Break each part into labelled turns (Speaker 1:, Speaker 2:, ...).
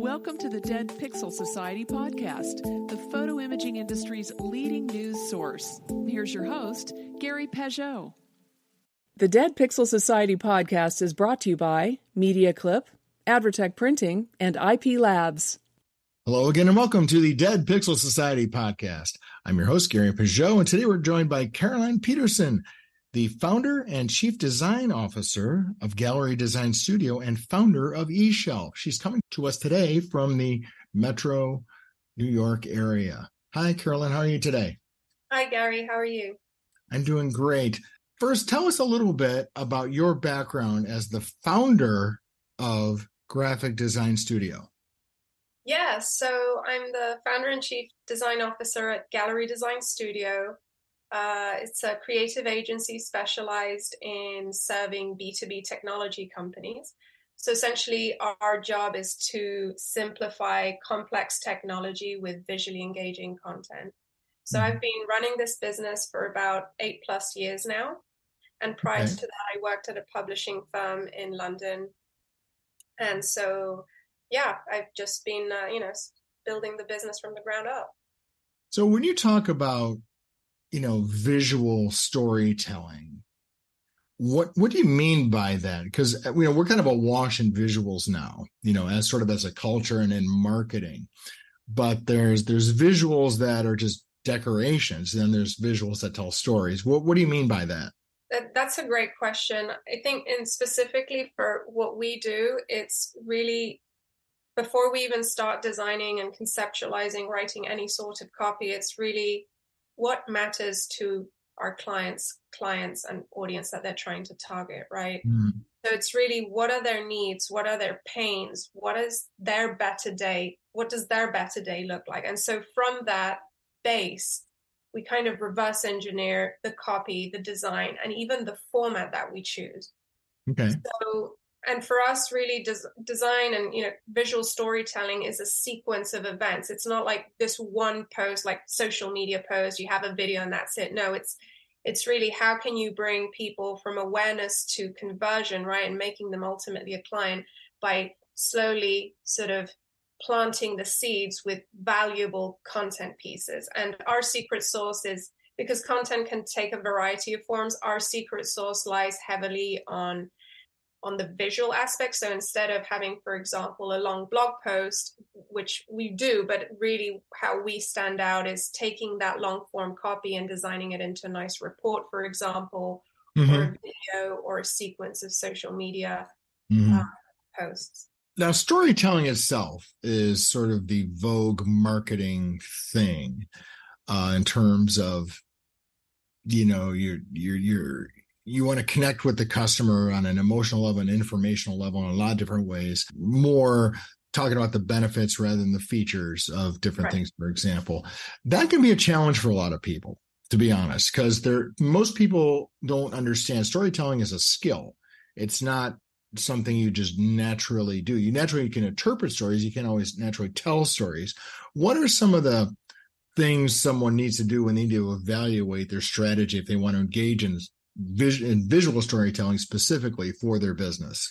Speaker 1: Welcome to the Dead Pixels Society podcast, the photo imaging industry's leading news source. Here's your host, Gary Pageau. The Dead Pixels Society podcast is brought to you by Media Clip, Advertech Printing, and IP Labs.
Speaker 2: Hello again, and welcome to the Dead Pixels Society podcast. I'm your host, Gary Pageau, and today we're joined by Caroline Petersen, the founder and chief design officer of Gallery Design Studio and founder of eShelf. She's coming to us today from the Metro New York area. Hi, Carolyn. How are you today?
Speaker 3: Hi, Gary. How are you?
Speaker 2: I'm doing great. First, tell us a little bit about your background as the founder of Graphic Design Studio.
Speaker 3: Yeah, so I'm the founder and chief design officer at Gallery Design Studio. Uh, it's a creative agency specialized in serving B2B technology companies. So essentially, our, our, job is to simplify complex technology with visually engaging content. So mm-hmm. I've been running this business for about eight plus years now. And prior okay. to that, I worked at a publishing firm in London. And so, yeah, I've just been, uh, you know, building the business from the ground up.
Speaker 2: So when you talk about you know visual storytelling. What what do you mean by that? Because uh, you know we're kind of awash in visuals now you know as sort of as a culture and in marketing. But there's there's visuals that are just decorations and then there's visuals that tell stories. What what do you mean by that?
Speaker 3: That, that's a great question. I think in specifically for what we do it's really before we even start designing and conceptualizing writing any sort of copy it's really what matters to our clients clients and audience that they're trying to target right? Mm. so it's really what are their needs? What are their pains? What is their better day? What does their better day look like? And so from that base we kind of reverse engineer the copy the design and even the format that we choose.
Speaker 2: Okay.
Speaker 3: So and for us really des- design and you know visual storytelling is a sequence of events. It's not like this one post like social media post you have a video and that's it. No it's it's really how can you bring people from awareness to conversion right and making them ultimately a client by slowly sort of planting the seeds with valuable content pieces. And our secret sauce is because content can take a variety of forms our secret sauce lies heavily on on the visual aspect. So instead of having, for example, a long blog post, which we do, but really how we stand out is taking that long form copy and designing it into a nice report, for example, mm-hmm. or a video or a sequence of social media mm-hmm. uh, posts.
Speaker 2: Now, storytelling itself is sort of the vogue marketing thing uh, in terms of you know you're you're you're you want to connect with the customer on an emotional level and informational level in a lot of different ways more talking about the benefits rather than the features of different right. things for example. That can be a challenge for a lot of people to be honest because there most people don't understand. Storytelling is a skill. It's not something you just naturally do. You naturally can interpret stories. You can't always naturally tell stories. What are some of the things someone needs to do when they need to evaluate their strategy if they want to engage in vis- in visual storytelling specifically for their business?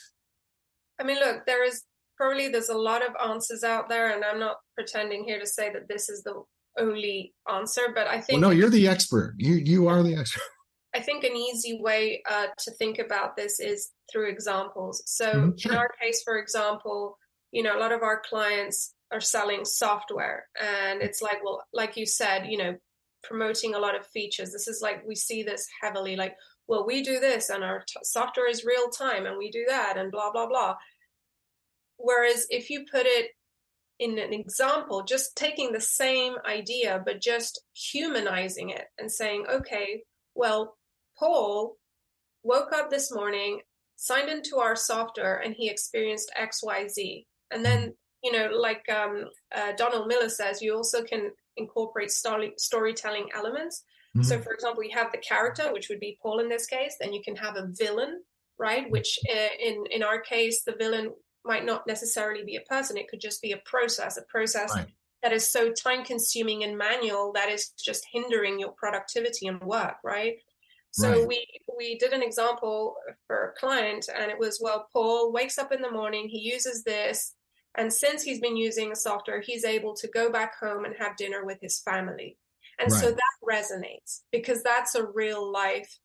Speaker 3: I mean, look, there is probably there's a lot of answers out there, and I'm not pretending here to say that this is the only answer, but I think
Speaker 2: well, no, you're the expert. You you are the expert.
Speaker 3: I think an easy way uh, to think about this is through examples. So mm-hmm, in our case, for example, you know, a lot of our clients are selling software, and it's like, well, like you said, you know, promoting a lot of features. This is like we see this heavily, like, well, we do this and our t- software is real time and we do that and blah, blah, blah. Whereas if you put it in an example, just taking the same idea, but just humanizing it and saying, okay, well, Paul woke up this morning, signed into our software, and he experienced XYZ. And then, you know, like um, uh, Donald Miller says, you also can incorporate story- storytelling elements. Mm-hmm. So, for example, you have the character, which would be Paul in this case. Then you can have a villain, right? Which uh, in in our case, the villain might not necessarily be a person. It could just be a process, a process right. that is so time consuming and manual that is just hindering your productivity and work, right? So right. we we did an example for a client, and it was well, Paul wakes up in the morning, he uses this, And since he's been using the software, he's able to go back home and have dinner with his family. And right. so that resonates because that's a real life.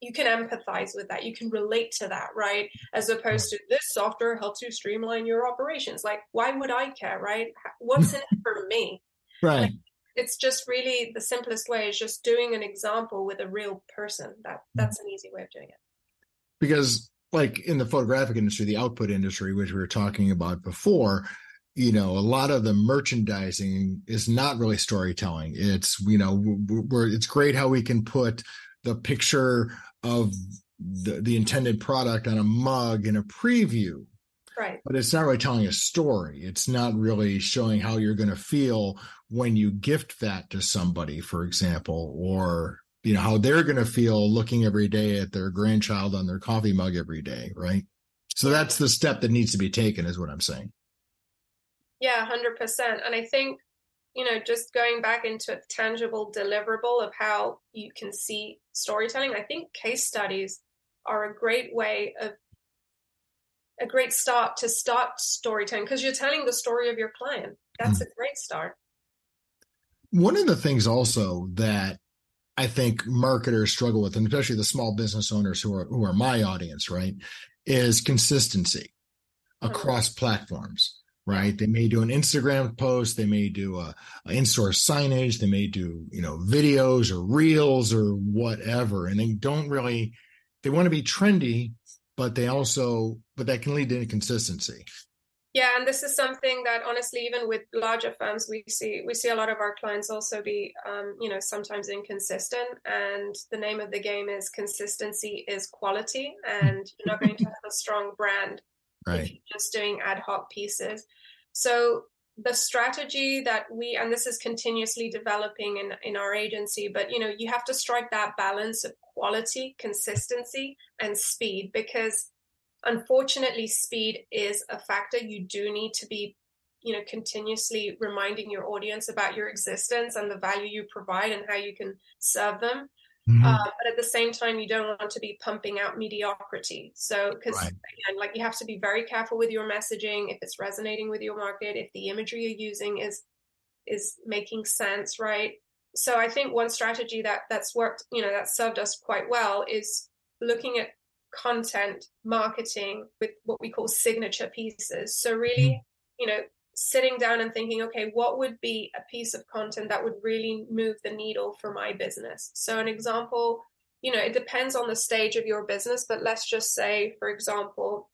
Speaker 3: You can empathize with that. You can relate to that, right? As opposed to this software helps you streamline your operations. Like, why would I care, right? What's in it for me?
Speaker 2: Right. Like,
Speaker 3: it's just really the simplest way is just doing an example with a real person. That mm-hmm. that's an easy way of doing it.
Speaker 2: Because like in the photographic industry, the output industry, which we were talking about before, you know, a lot of the merchandising is not really storytelling. It's, you know, we're, it's great how we can put the picture of the, the intended product on a mug in a preview.
Speaker 3: Right.
Speaker 2: But it's not really telling a story. It's not really showing how you're going to feel when you gift that to somebody, for example, or you know how they're going to feel looking every day at their grandchild on their coffee mug every day right so that's the step that needs to be taken is what i'm saying
Speaker 3: yeah 100% and i think you know just going back into a tangible deliverable of how you can see storytelling i think case studies are a great way of a great start to start storytelling because you're telling the story of your client that's mm. a great start
Speaker 2: one of the things also that I think marketers struggle with, and especially the small business owners who are who are my audience, right, is consistency across platforms. Right. They may do an Instagram post, they may do a, a in-store signage, they may do, you know, videos or reels or whatever. And they don't really they want to be trendy, but they also but that can lead to inconsistency.
Speaker 3: Yeah, and this is something that honestly, even with larger firms, we see we see a lot of our clients also be, um, you know, sometimes inconsistent. And the name of the game is consistency is quality, and you're not going to have a strong brand
Speaker 2: right.
Speaker 3: if you're just doing ad hoc pieces. So the strategy that we and this is continuously developing in in our agency, but you know, you have to strike that balance of quality, consistency, and speed because unfortunately speed is a factor you do need to be you know continuously reminding your audience about your existence and the value you provide and how you can serve them mm-hmm. uh, but at the same time you don't want to be pumping out mediocrity so because right. again like you have to be very careful with your messaging if it's resonating with your market if the imagery you're using is is making sense right so i think one strategy that that's worked you know that served us quite well is looking at content marketing with what we call signature pieces. So, really, mm. you know, sitting down and thinking, okay, what would be a piece of content that would really move the needle for my business? So, an example, you know, it depends on the stage of your business, but let's just say, for example,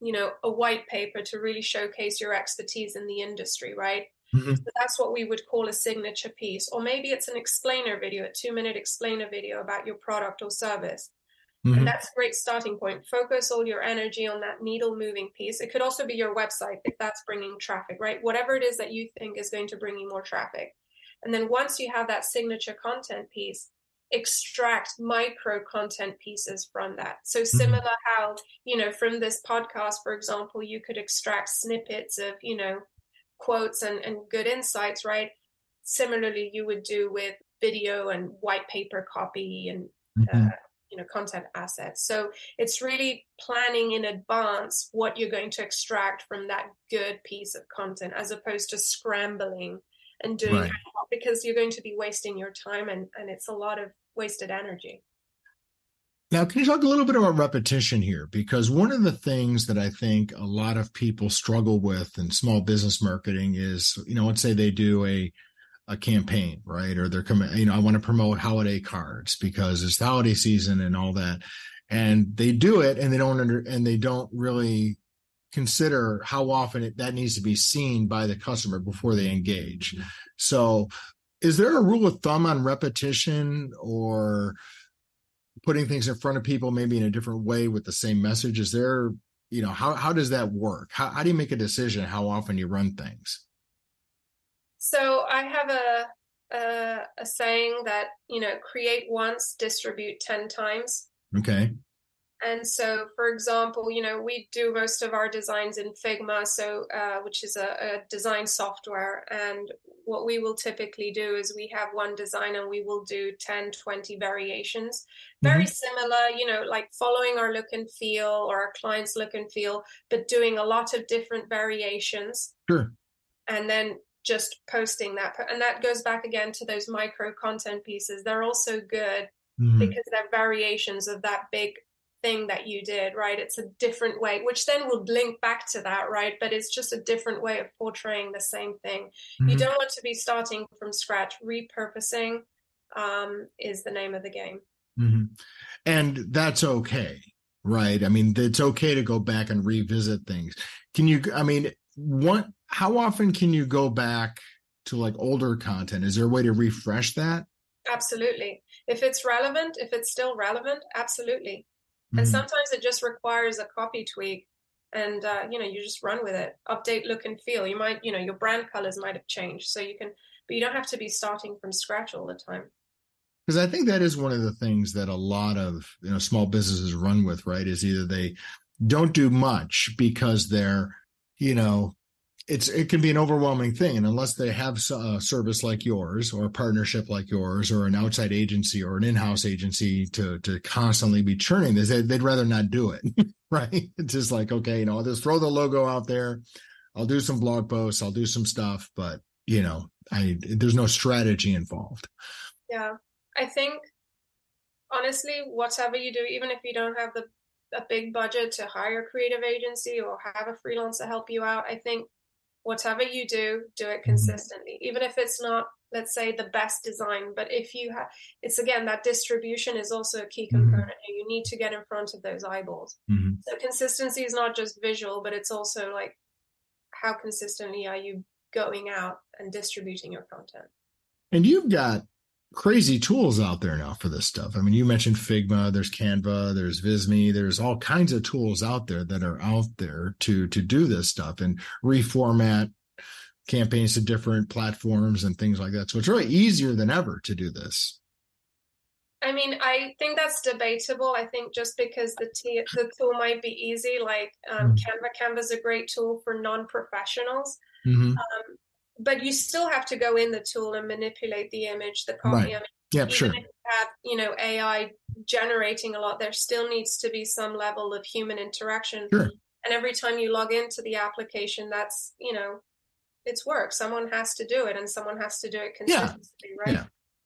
Speaker 3: you know, a white paper to really showcase your expertise in the industry, right? Mm-hmm. So that's what we would call a signature piece. Or maybe it's an explainer video, a two minute explainer video about your product or service. Mm-hmm. And that's a great starting point. Focus all your energy on that needle moving piece. It could also be your website if that's bringing traffic, right? Whatever it is that you think is going to bring you more traffic. And then once you have that signature content piece, extract micro content pieces from that. So mm-hmm. similar mm-hmm. how, you know, from this podcast, for example, you could extract snippets of, you know, quotes and, and good insights, right? Similarly, you would do with video and white paper copy and mm-hmm. uh, you know content assets so it's really planning in advance what you're going to extract from that good piece of content as opposed to scrambling and doing right. because you're going to be wasting your time and and it's a lot of wasted energy
Speaker 2: now, can you talk a little bit about repetition here? Because one of the things that I think a lot of people struggle with in small business marketing is, you know, let's say they do a a campaign, right? Or they're coming, you know, I want to promote holiday cards because it's the holiday season and all that. And they do it and they don't under, and they don't really consider how often it, that needs to be seen by the customer before they engage. Mm-hmm. So is there a rule of thumb on repetition or putting things in front of people maybe in a different way with the same message? Is there, you know, how, how does that work? How, how do you make a decision how often you run things?
Speaker 3: So I have a, a, a saying that you know create once, distribute ten times.
Speaker 2: Okay.
Speaker 3: And so, for example, you know, we do most of our designs in Figma, so uh, which is a, a, design software. And what we will typically do is we have one design and we will do 10, 20 variations. Very mm-hmm. similar, you know, like following our look and feel or our client's look and feel, but doing a lot of different variations.
Speaker 2: Sure.
Speaker 3: And then just posting that. And that goes back again to those micro content pieces. They're also good mm-hmm. because they're variations of that big thing that you did, right? It's a different way, which then will link back to that, right? But it's just a different way of portraying the same thing. Mm-hmm. You don't want to be starting from scratch. Repurposing um, is the name of the game.
Speaker 2: Mm-hmm. And that's okay, right? I mean, it's okay to go back and revisit things. Can you, I mean, what, how often can you go back to like older content? Is there a way to refresh that?
Speaker 3: Absolutely. If it's relevant, if it's still relevant, absolutely. Mm-hmm. And sometimes it just requires a copy tweak and uh, you know you just run with it update look and feel you might you know your brand colors might have changed so you can but you don't have to be starting from scratch all the time
Speaker 2: because i think that is one of the things that a lot of you know small businesses run with right is either they don't do much because they're you know it's it can be an overwhelming thing and unless they have a uh, service like yours or a partnership like yours or an outside agency or an in-house agency to to constantly be churning this they'd rather not do it right? It's just like okay you know i'll just throw the logo out there i'll do some blog posts i'll do some stuff but you know i there's no strategy involved.
Speaker 3: Yeah i think honestly whatever you do even if you don't have the a big budget to hire a creative agency or have a freelancer help you out i think whatever you do, do it mm-hmm. consistently. Even if it's not, let's say, the best design, but if you have, it's again that distribution is also a key mm-hmm. component. Mm-hmm. You need to get in front of those eyeballs. Mm-hmm. So consistency is not just visual, but it's also like how consistently are you going out and distributing your content.
Speaker 2: And you've got crazy tools out there now for this stuff. I mean, you mentioned Figma, there's Canva, there's Visme, there's all kinds of tools out there that are out there to to do this stuff and reformat campaigns to different platforms and things like that. So it's really easier than ever to do this.
Speaker 3: I mean, I think that's debatable. I think just because the t- the tool might be easy, like um, mm-hmm. Canva, Canva is a great tool for non professionals. Mm-hmm. Um, but you still have to go in the tool and manipulate the image, the copy. Right. I mean,
Speaker 2: yep, sure.
Speaker 3: you have, you know, AI generating a lot, there still needs to be some level of human interaction.
Speaker 2: Sure.
Speaker 3: And every time you log into the application, that's, you know, it's work. Someone has to do it and someone has to do it consistently,
Speaker 2: yeah.
Speaker 3: right?
Speaker 2: Yeah.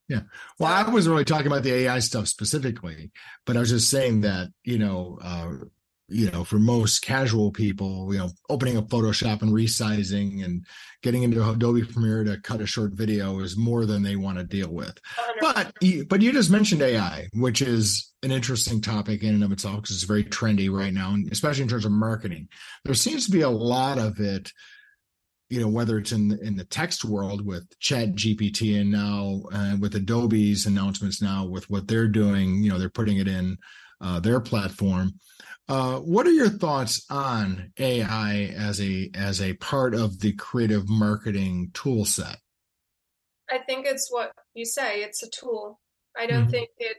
Speaker 2: Yeah. Well, I wasn't really talking about the AI stuff specifically, but I was just saying that, you know, uh, you know, for most casual people, you know, opening up Photoshop and resizing and getting into Adobe Premiere to cut a short video is more than they want to deal with. But but you just mentioned AI, which is an interesting topic in and of itself because it's very trendy right now, and especially in terms of marketing. There seems to be a lot of it. You know, whether it's in in the text world with Chat GPT and now uh, with Adobe's announcements now with what they're doing, you know, they're putting it in uh, their platform uh, what are your thoughts on AI as a as a part of the creative marketing tool set?
Speaker 3: I think it's what you say. It's a tool. I don't mm-hmm. think it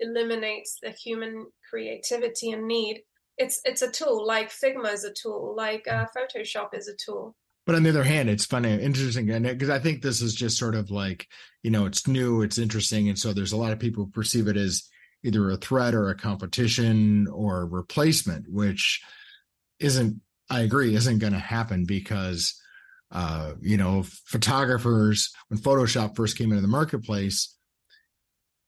Speaker 3: eliminates the human creativity and need. It's it's a tool. Like Figma is a tool. Like uh, Photoshop is a tool.
Speaker 2: But on the other hand, it's funny, interesting, and because I think this is just sort of like you know, it's new, it's interesting, and so there's a lot of people who perceive it as either a threat or a competition or a replacement, which isn't, I agree, isn't going to happen because, uh, you know, photographers, when Photoshop first came into the marketplace,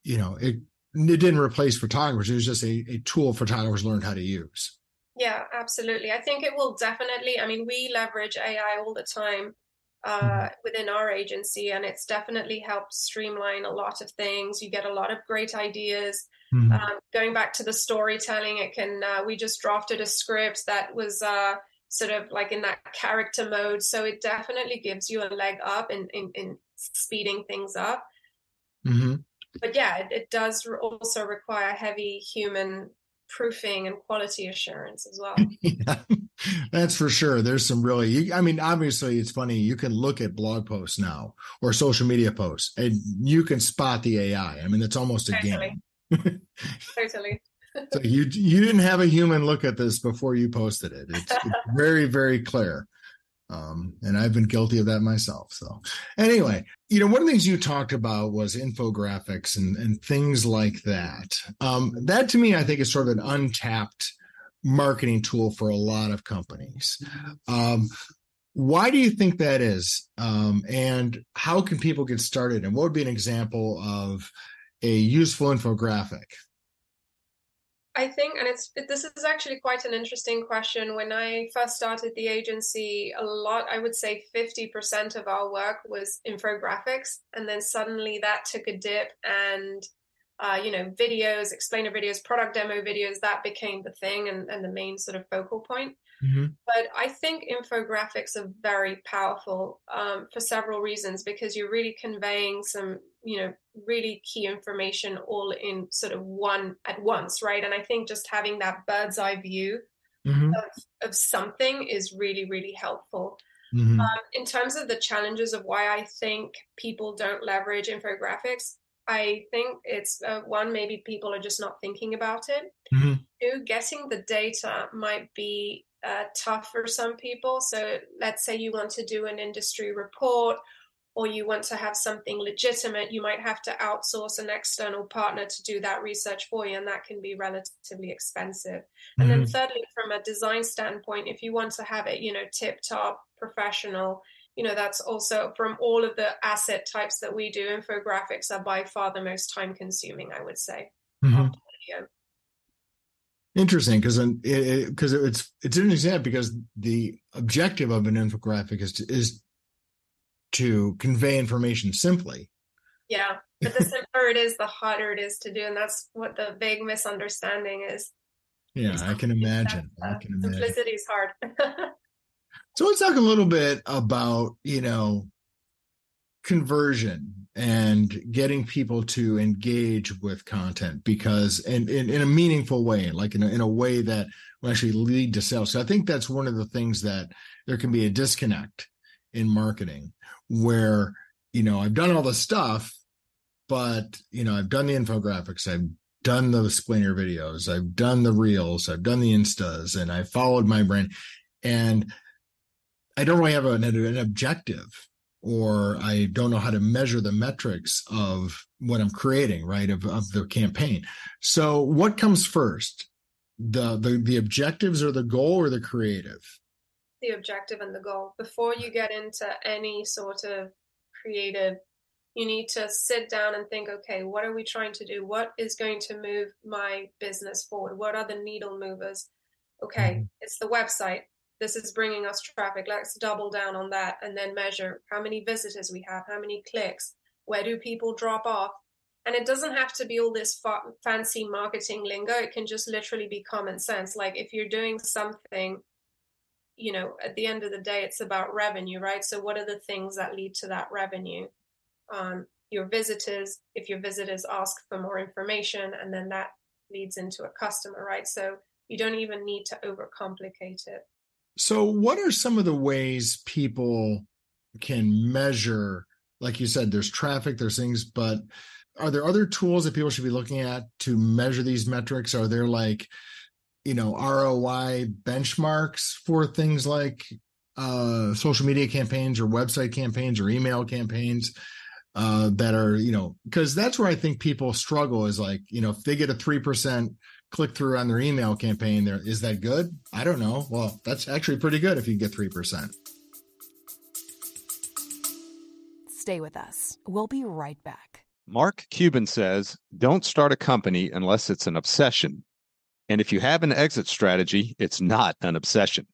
Speaker 2: you know, it, it didn't replace photographers. It was just a, a tool photographers learned how to use.
Speaker 3: Yeah, absolutely. I think it will definitely, I mean, we leverage AI all the time uh, mm-hmm. within our agency, and it's definitely helped streamline a lot of things. You get a lot of great ideas. Mm-hmm. Um, going back to the storytelling, it can. Uh, we just drafted a script that was uh, sort of like in that character mode, so it definitely gives you a leg up in in, in speeding things up. Mm-hmm. But yeah, it, it does also require heavy human proofing and quality assurance as well. yeah,
Speaker 2: that's for sure. There's some really, I mean, obviously, it's funny. You can look at blog posts now or social media posts, and you can spot the AI. I mean, it's almost a game
Speaker 3: totally.
Speaker 2: so you you didn't have a human look at this before you posted it. It's, it's very very clear. Um, and I've been guilty of that myself. So, anyway, you know, one of the things you talked about was infographics and, and things like that. Um, that to me, I think is sort of an untapped marketing tool for a lot of companies. Um, why do you think that is? Um, and how can people get started? And what would be an example of a useful infographic?
Speaker 3: I think, and it's this is actually quite an interesting question. When I first started the agency, a lot, I would say, fifty percent of our work was infographics, and then suddenly that took a dip, and uh, you know, videos, explainer videos, product demo videos, that became the thing and, and the main sort of focal point. Mm-hmm. But I think infographics are very powerful um, for several reasons because you're really conveying some, you know, really key information all in sort of one at once, right? And I think just having that bird's eye view mm-hmm. of, of, something is really, really helpful. Mm-hmm. Um, in terms of the challenges of why I think people don't leverage infographics, I think it's uh, one, maybe people are just not thinking about it. Mm-hmm. Two, getting the data might be uh, tough for some people. So let's say you want to do an industry report or you want to have something legitimate, you might have to outsource an external partner to do that research for you, and that can be relatively expensive. Mm-hmm. And then, mm-hmm. thirdly, from a design standpoint, if you want to have it, you know, tip top, professional, you know, that's also from all of the asset types that we do, infographics are by far the most time consuming, I would say. Mm-hmm.
Speaker 2: Interesting, because because it, it's it's an example because the objective of an infographic is to, is to convey information simply.
Speaker 3: Yeah, but the simpler it is, the harder it is to do, and that's what the big misunderstanding is.
Speaker 2: Yeah, I can imagine. I can
Speaker 3: imagine. Simplicity is hard.
Speaker 2: so let's talk a little bit about you know conversion and getting people to engage with content because in, in, in a meaningful way like in a, in a way that will actually lead to sales so i think that's one of the things that there can be a disconnect in marketing where you know i've done all the stuff but you know i've done the infographics i've done the explainer videos i've done the reels i've done the instas and i followed my brand and i don't really have an, an objective or I don't know how to measure the metrics of what I'm creating, right? Of, of the campaign. So what comes first? The, the the objectives or the goal or the creative?
Speaker 3: The objective and the goal. Before you get into any sort of creative, you need to sit down and think, okay, what are we trying to do? What is going to move my business forward? What are the needle movers? Okay, mm-hmm. it's the website this is bringing us traffic. Let's double down on that and then measure how many visitors we have, how many clicks, where do people drop off. And it doesn't have to be all this fa- fancy marketing lingo. It can just literally be common sense. Like if you're doing something, you know, at the end of the day, it's about revenue, right? So what are the things that lead to that revenue? Um, your visitors, if your visitors ask for more information, and then that leads into a customer, right? So you don't even need to overcomplicate it.
Speaker 2: So, what are some of the ways people can measure? Like you said, there's traffic, there's things, but are there other tools that people should be looking at to measure these metrics? Are there like, you know, ROI benchmarks for things like uh, social media campaigns or website campaigns or email campaigns? uh, that are you know because that's where I think people struggle is like you know if they get a three percent click through on their email campaign there is that good? I don't know. Well that's actually pretty good if you get 3%
Speaker 4: stay with us. We'll be right back.
Speaker 5: Mark cuban says don't start a company unless it's an obsession and if you have an exit strategy it's not an obsession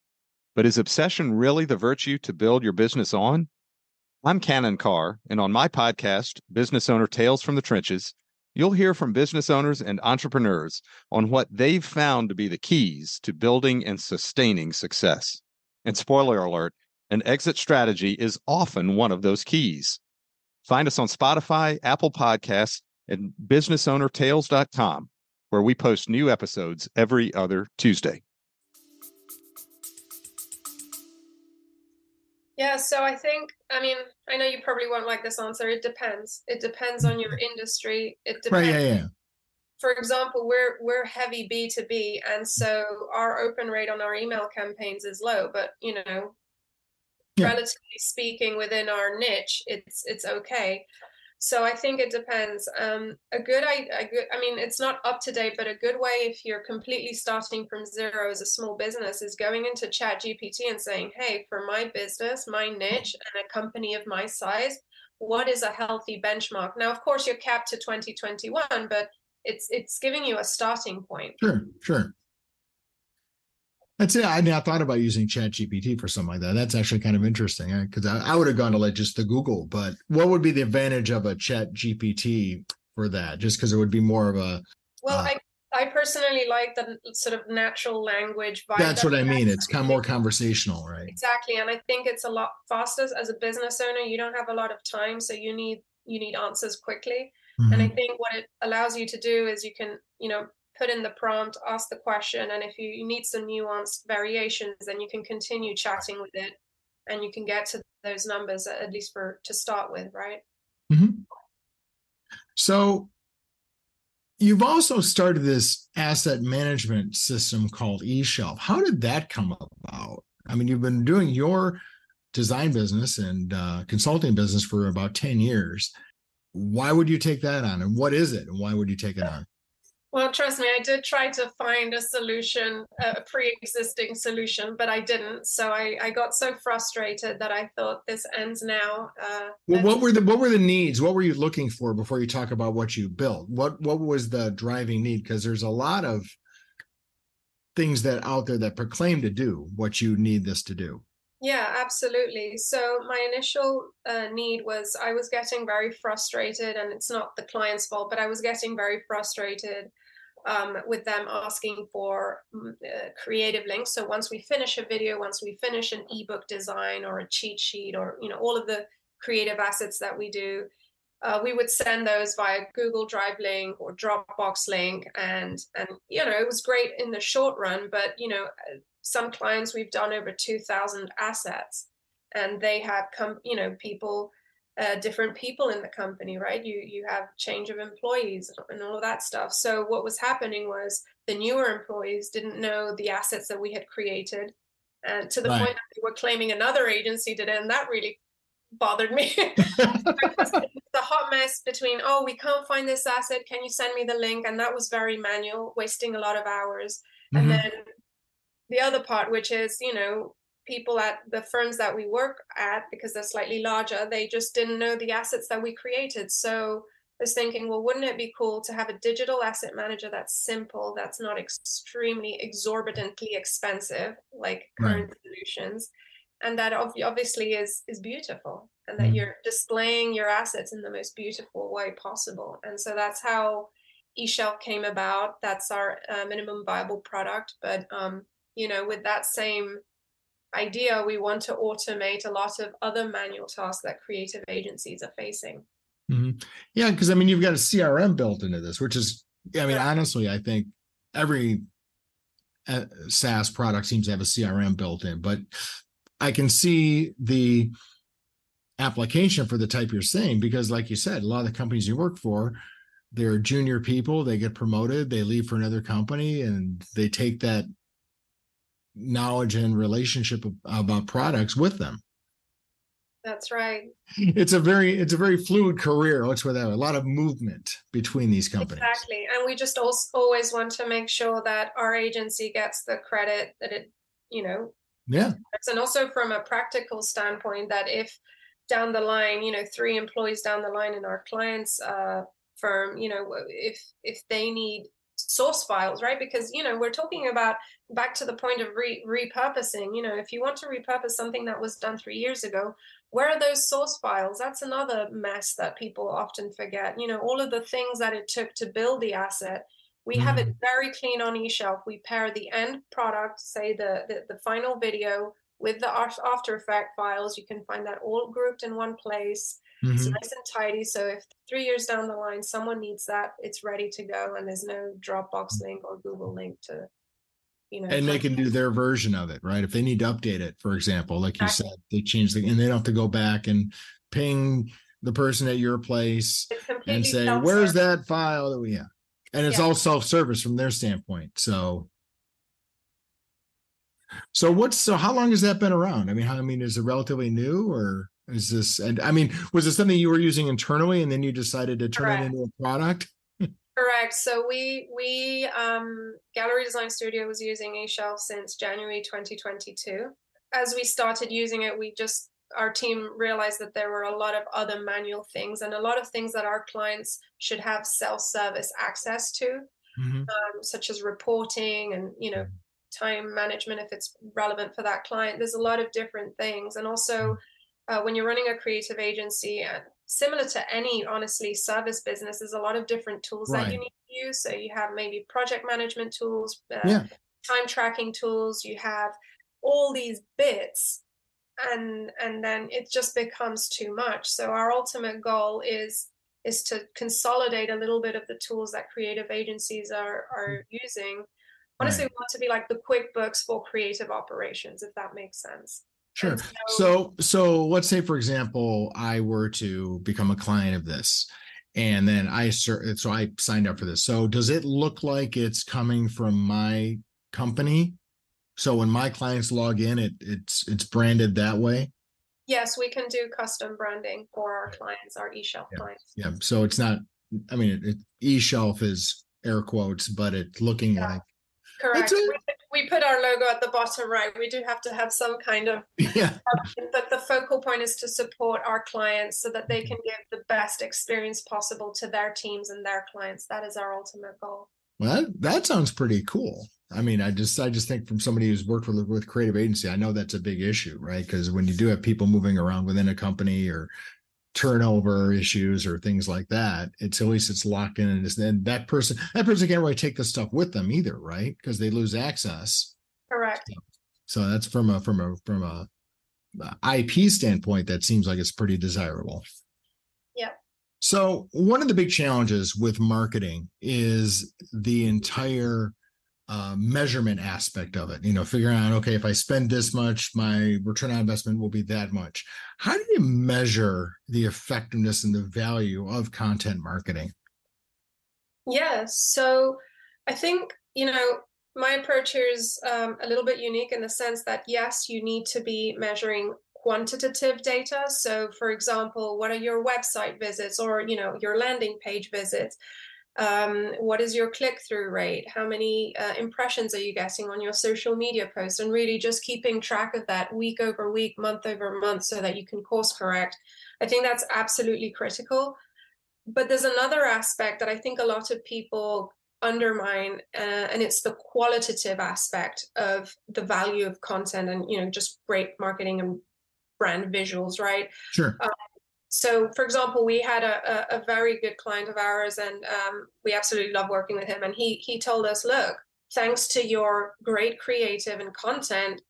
Speaker 5: but is obsession really the virtue to build your business on i'm Cannon Carr and on my podcast business owner tales from the trenches You'll hear from business owners and entrepreneurs on what they've found to be the keys to building and sustaining success. And spoiler alert, an exit strategy is often one of those keys. Find us on Spotify, Apple Podcasts, and businessownertales.com, where we post new episodes every other Tuesday.
Speaker 3: Yeah, so I think, I mean, I know you probably won't like this answer. It depends. It depends on your industry. It depends.
Speaker 2: Right, yeah, yeah.
Speaker 3: for example, we're we're heavy B two B, and so our open rate on our email campaigns is low. But you know, yeah. relatively speaking, within our niche, it's it's okay. So I think it depends. Um, a good, I, a good, I mean, it's not up to date, but a good way if you're completely starting from zero as a small business is going into Chat GPT and saying, "Hey, for my business, my niche, and a company of my size, what is a healthy benchmark?" Now, of course, you're capped to 2021, but it's it's giving you a starting point.
Speaker 2: Sure, sure. That's it. I mean, I thought about using Chat GPT for something like that. That's actually kind of interesting because I, I, would have gone to like just the Google. But what would be the advantage of a Chat GPT for that? Just because it would be more of a.
Speaker 3: Well, uh, I I personally like the sort of natural language.
Speaker 2: Vibe that's what I mean. It's kind of more conversational, right?
Speaker 3: Exactly, and I think it's a lot faster as a business owner. You don't have a lot of time, so you need you need answers quickly. Mm-hmm. And I mm-hmm. think what it allows you to do is you can, you know, put in the prompt, ask the question, and if you, need some nuanced variations, then you can continue chatting with it and you can get to those numbers at least for to start with, right?
Speaker 2: Mm-hmm. So you've also started this asset management system called eShelf. How did that come about? I mean, you've been doing your design business and uh, consulting business for about 10 years why would you take that on and what is it and why would you take it on
Speaker 3: well trust me i did try to find a solution a pre-existing solution but i didn't. So i, I got so frustrated that i thought this ends now uh,
Speaker 2: well what were the what were the needs? What were you looking for before you talk about what you built? What what was the driving need? Because there's a lot of things that out there that proclaim to do what you need this to do.
Speaker 3: Yeah, absolutely. So my initial uh, need was I was getting very frustrated, and it's not the client's fault, but I was getting very frustrated um, with them asking for mm, uh, creative links. So once we finish a video, once we finish an ebook design or a cheat sheet, or you know all of the creative assets that we do, uh, we would send those via Google Drive link or Dropbox link, and and you know it was great in the short run, but you know some clients we've done over 2000 assets and they have come you know people uh, different people in the company right? You you have change of employees and all of that stuff. So what was happening was the newer employees didn't know the assets that we had created and to the right. point that they were claiming another agency did it and that really bothered me. The hot mess between oh we can't find this asset can you send me the link? And that was very manual wasting a lot of hours. Mm-hmm. and then the other part, which is, you know, people at the firms that we work at, because they're slightly larger, they just didn't know the assets that we created. So I was thinking, well, wouldn't it be cool to have a digital asset manager that's simple, that's not extremely exorbitantly expensive like current right. solutions, and that obviously is is beautiful, and that mm you're displaying your assets in the most beautiful way possible. And so that's how eShelf came about. That's our uh, minimum viable product, but um, you know, with that same idea, we want to automate a lot of other manual tasks that creative agencies are facing.
Speaker 2: Mm-hmm. Yeah, because I mean, you've got a CRM built into this, which is, I mean, honestly, I think every uh, SaaS product seems to have a CRM built in, but I can see the application for the type you're saying because, like you said, a lot of the companies you work for, they're junior people, they get promoted, they leave for another company, and they take that knowledge and relationship about products with them.
Speaker 3: That's right.
Speaker 2: It's a very it's a very fluid career. Let's put that a lot of movement between these companies.
Speaker 3: Exactly, and we just also always want to make sure that our agency gets the credit that it, you know.
Speaker 2: Yeah.
Speaker 3: And also from a practical standpoint, that if down the line, you know, three employees down the line in our clients' uh, firm, you know, if if they need source files, right? Because you know we're talking about back to the point of re- repurposing. You know, if you want to repurpose something that was done three years ago, where are those source files? That's another mess that people often forget. You know, all of the things that it took to build the asset. We mm-hmm. have it mm-hmm. very clean on eShelf. We pair the end product, say the, the the final video, with the After Effect files. You can find that all grouped in one place. Mm-hmm. It's nice and tidy. So if three years down the line someone needs that, it's ready to go, and there's no Dropbox link or Google link to, you know.
Speaker 2: And they can do their version of it, right? If they need to update it, for example, like you said, they change the, and they don't have to go back and ping the person at your place and say, "Where's that file that we have?" and it's
Speaker 3: Yeah.
Speaker 2: all self-service from their standpoint. So, so what's so how long has that been around? I mean, how I mean, is it relatively new or is this? And I mean, was it something you were using internally and then you decided to turn
Speaker 3: Correct.
Speaker 2: it into a product?
Speaker 3: Correct. So we we um, Gallery Design Studio was using eShelf since January 2022. As we started using it, we just our team realized that there were a lot of other manual things and a lot of things that our clients should have self-service access to,
Speaker 2: Mhm.
Speaker 3: um, such as reporting and you know time management if it's relevant for that client. There's a lot of different things, and also uh, when you're running a creative agency and similar to any honestly service business there's a lot of different tools that you need to use. So you have maybe project management tools uh,
Speaker 2: Yeah.
Speaker 3: time tracking tools you have all these bits and and then it just becomes too much. So our ultimate goal is is to consolidate a little bit of the tools that creative agencies are are using. Honestly
Speaker 2: Right.
Speaker 3: we want to be like the quickbooks for creative operations if that makes sense
Speaker 2: Sure.
Speaker 3: And
Speaker 2: So, so let's say, for example, I were to become a client of this, and then I so I signed up for this. So, does it look like it's coming from my company? So when my clients log in, it it's it's branded that way.
Speaker 3: Yes, we can do custom branding for our clients, our eShelf
Speaker 2: Yeah.
Speaker 3: clients.
Speaker 2: Yeah. So it's not. I mean, it, it e-shelf is air quotes, but it's looking
Speaker 3: Yeah.
Speaker 2: like
Speaker 3: Correct.
Speaker 2: it.
Speaker 3: We, put our logo at the bottom right. We do have to have some kind of,
Speaker 2: yeah.
Speaker 3: but the focal point is to support our clients so that they can give the best experience possible to their teams and their clients. That is our ultimate goal.
Speaker 2: Well, that, that sounds pretty cool. I mean, I just I just think from somebody who's worked with with creative agency, I know that's a big issue, right? Because when you do have people moving around within a company or turnover issues or things like that, it's at least it's locked in and then that person that person can't really take the stuff with them either, right? Because they lose access.
Speaker 3: Correct.
Speaker 2: So that's from a from a from a IP standpoint, that seems like it's pretty desirable.
Speaker 3: Yep.
Speaker 2: So one of the big challenges with marketing is the entire uh, measurement aspect of it. You know, figuring out okay, if I spend this much, my return on investment will be that much. How do you measure the effectiveness and the value of content marketing?
Speaker 3: Yeah. So I think, you know, my approach here is um, a little bit unique in the sense that, yes, you need to be measuring quantitative data. So, for example, what are your website visits or, you know, your landing page visits? Um, what is your click through rate? How many uh, impressions are you getting on your social media posts? And really just keeping track of that week over week, month over month, so that you can course correct. I think that's absolutely critical. But there's another aspect that I think a lot of people undermine, uh, and it's the qualitative aspect of the value of content and, you know, just great marketing and brand visuals, right?
Speaker 2: Sure.
Speaker 3: So for example we had a, a, a very good client of ours and um, we absolutely love working with him and he he told us look thanks to your great creative and content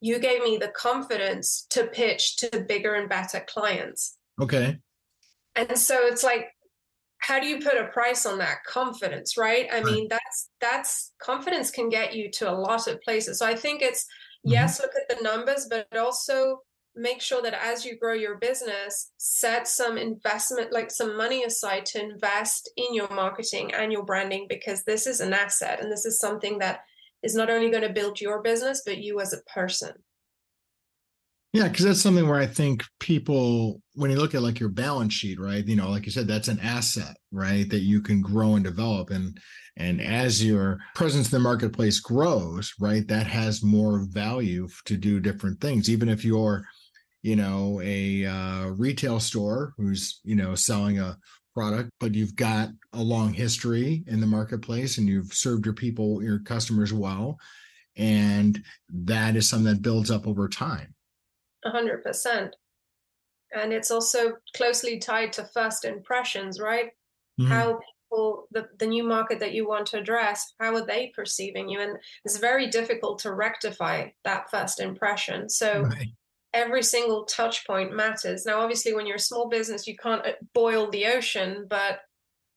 Speaker 3: you gave me the confidence to pitch to bigger and better clients
Speaker 2: Okay.
Speaker 3: and so it's like how do you put a price on that confidence right i
Speaker 2: Right.
Speaker 3: mean that's that's confidence can get you to a lot of places so i think it's
Speaker 2: Mhm.
Speaker 3: yes look at the numbers but also make sure that as you grow your business set some investment like some money aside to invest in your marketing and your branding because this is an asset and this is something that is not only going to build your business but you as a person
Speaker 2: Yeah, because that's something where I think people, when you look at like your balance sheet, right? You know, like you said, that's an asset, right? That you can grow and develop, and and as your presence in the marketplace grows, right, that has more value to do different things. Even if you're, you know, a uh, retail store who's you know selling a product, but you've got a long history in the marketplace and you've served your people, your customers well, and that is something that builds up over time.
Speaker 3: A hundred percent. And it's also closely tied to first impressions, right?
Speaker 2: Mhm.
Speaker 3: How people, the, the new market that you want to address, how are they perceiving you? And it's very difficult to rectify that first impression. So
Speaker 2: Right.
Speaker 3: Every single touch point matters. Now, obviously, when you're a small business, you can't uh, boil the ocean, but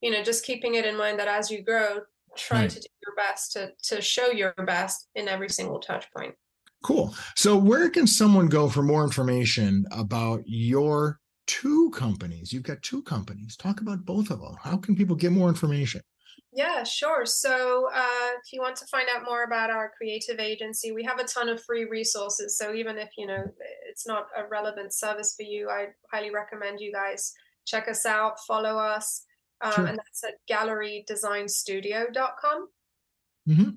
Speaker 3: you know, just keeping it in mind that as you grow, try
Speaker 2: Right.
Speaker 3: to do your best to to show your best in every single touch point.
Speaker 2: Cool. So, where can someone go for more information about your two companies? You've got two companies. Talk about both of them. How can people get more information?
Speaker 3: Yeah, sure. So uh, if you want to find out more about our creative agency, we have a ton of free resources. So even if you know it's not a relevant service for you, I highly recommend you guys check us out, follow us, um, sure. and that's at gallerydesignstudio.com. Mm-hmm.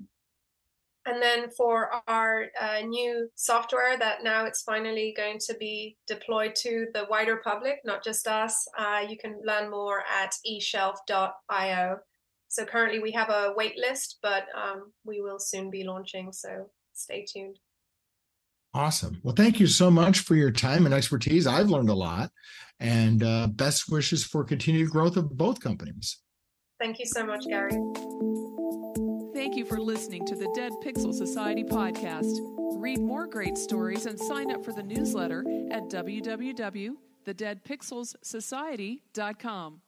Speaker 3: And then for our uh, new software that now it's finally going to be deployed to the wider public, not just us, uh, you can learn more at eshelf.io. So currently we have a wait list, but um, we will soon be launching. So stay tuned.
Speaker 2: Awesome. Well, thank you so much for your time and expertise. I've learned a lot, and uh, best wishes for continued growth of both companies.
Speaker 3: Thank you so much, Gary.
Speaker 1: Thank you for listening to the Dead Pixel Society podcast. Read more great stories and sign up for the newsletter at www.thedeadpixelssociety.com.